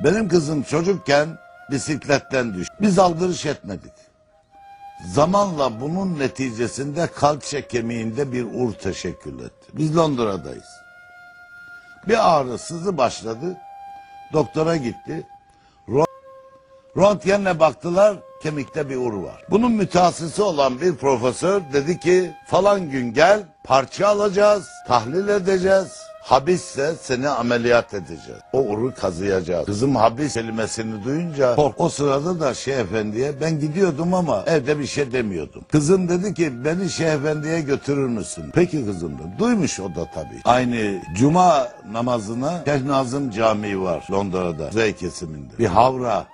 Benim kızım çocukken bisikletten düştü. Biz aldırış etmedik. Zamanla bunun neticesinde kalça kemiğinde bir ur teşekkül etti. Biz Londra'dayız. Bir ağrı sızı başladı. Doktora gitti. Röntgenle baktılar kemikte bir ur var. Bunun mütehassısı olan bir profesör dedi ki falan gün gel parça alacağız, tahlil edeceğiz. Habisse seni ameliyat edeceğiz. O uru kazıyacağız. Kızım habis kelimesini duyunca kork. O sırada da Şeyh Efendi'ye ben gidiyordum ama evde bir şey demiyordum. Kızım dedi ki beni Şeyh Efendi'ye götürür müsün? Peki kızım dedi. Duymuş o da tabii. Aynı cuma namazına Şeyh Nazım Camii var Londra'da. Kuzey kesiminde. Bir havra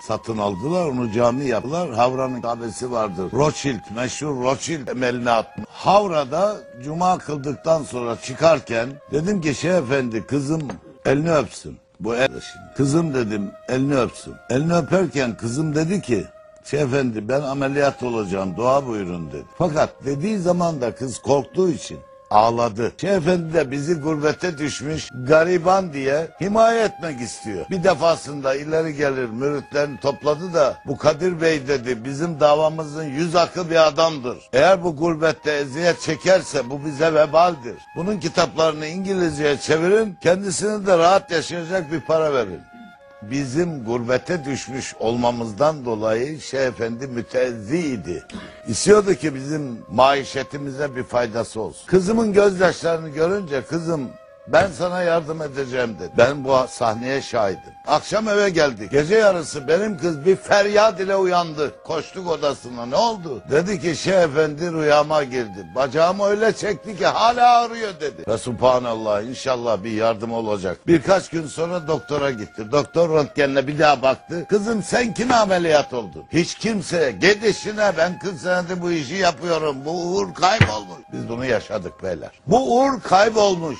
satın aldılar onu cami yaptılar. Havra'nın kahvesi vardır. Rothschild meşhur Rothschild emeline atmış. Havra'da cuma kıldıktan sonra çıkarken dedim ki şey efendi kızım elini öpsün. Bu el. Kızım dedim elini öpsün. Elini öperken kızım dedi ki şey efendi ben ameliyat olacağım dua buyurun dedi. Fakat dediği zaman da kız korktuğu için ağladı. Şeyh Efendi de bizi gurbete düşmüş gariban diye himaye etmek istiyor. Bir defasında ileri gelir müritlerini topladı da bu Kadir Bey dedi bizim davamızın yüz akı bir adamdır. Eğer bu gurbette eziyet çekerse bu bize vebaldir. Bunun kitaplarını İngilizceye çevirin kendisine de rahat yaşayacak bir para verin bizim gurbete düşmüş olmamızdan dolayı Şeyh Efendi müteezziydi. İstiyordu ki bizim maişetimize bir faydası olsun. Kızımın gözyaşlarını görünce kızım ben sana yardım edeceğim dedi. Ben bu sahneye şahidim. Akşam eve geldik. Gece yarısı benim kız bir feryat ile uyandı. Koştuk odasına. Ne oldu? Dedi ki Şeyh Efendi rüyama girdi. Bacağımı öyle çekti ki hala ağrıyor dedi. Ve subhanallah inşallah bir yardım olacak. Birkaç gün sonra doktora gitti. Doktor röntgenle bir daha baktı. Kızım sen kime ameliyat oldun? Hiç kimse. Gidişine ben 40 senedir bu işi yapıyorum. Bu uğur kaybolmuş. Biz bunu yaşadık beyler. Bu uğur kaybolmuş.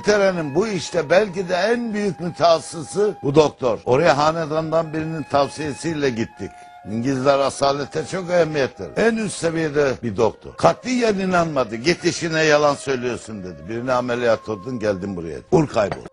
İngiltere'nin bu işte belki de en büyük mütehassısı bu doktor. Oraya hanedandan birinin tavsiyesiyle gittik. İngilizler asalete çok ehemmiyet. En üst seviyede bir doktor. Katiyen inanmadı. Git işine yalan söylüyorsun dedi. Birine ameliyat oldun geldin buraya. Uğur kayboldu.